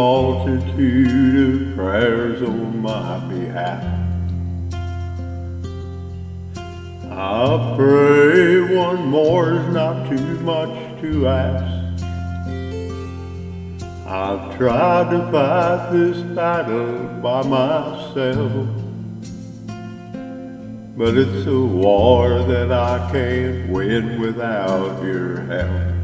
multitude of prayers on my behalf. I pray one more is not too much to ask. I've tried to fight this battle by myself, but it's a war that I can't win without your help.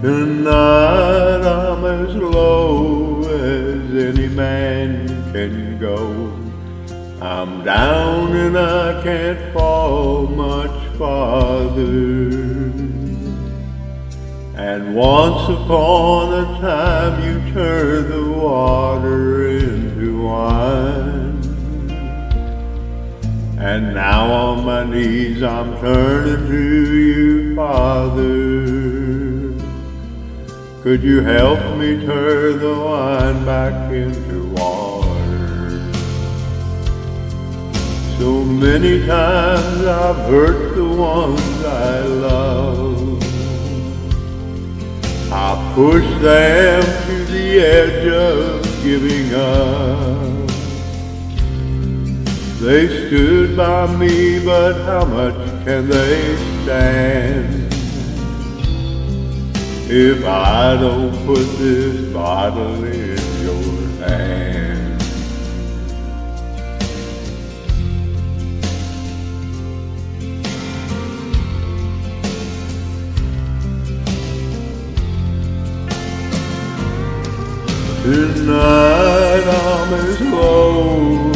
Tonight I'm as low as any man can go. I'm down and I can't fall much farther. And once upon a time you turned the water into wine. And now on my knees I'm turning to you, Father. Could you help me turn the wine back into water? So many times I've hurt the ones I love. I pushed them to the edge of giving up. They stood by me, but how much can they stand? If I don't put this bottle in your hand. Tonight I'm as low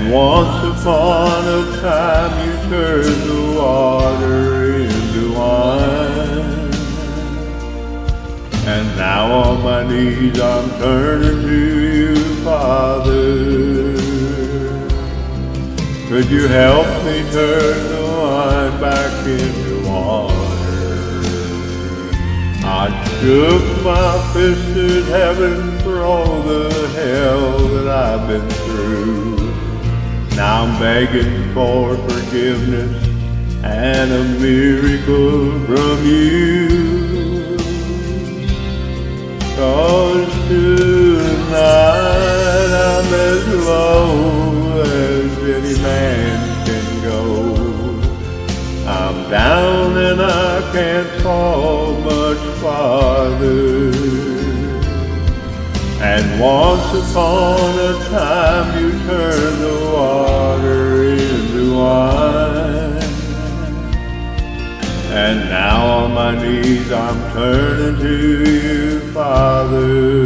And once upon a time you turned the water into wine. And now on my knees I'm turning to you, Father. Could you help me turn the wine back into water? I shook my fist at heaven for all the hell that I've been through. Now I'm begging for forgiveness and a miracle from you. Cause tonight I'm as low as any man can go. I'm down and I can't fall much farther. And once upon a time you turned the water And now on my knees I'm turning to you, Father.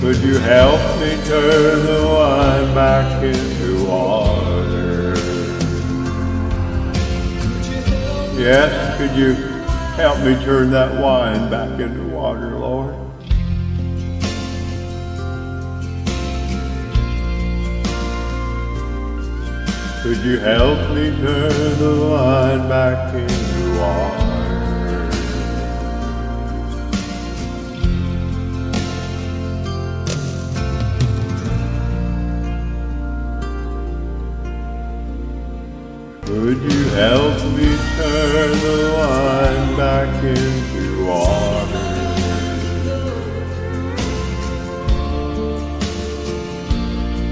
Could you help me turn the wine back into water? Yes, could you help me turn that wine back into water, Lord? Could you help me turn the wine back into water? Could you help me turn the wine back into water?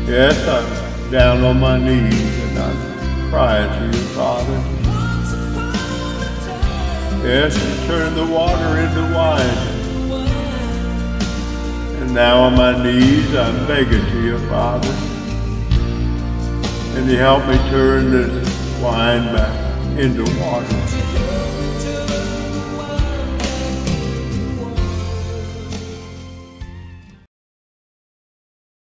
Yes, I'm down on my knees I'm crying to you, Father. Yes, you turned the water into wine. And now on my knees I'm begging to you, Father. And you help me turn this wine back into water.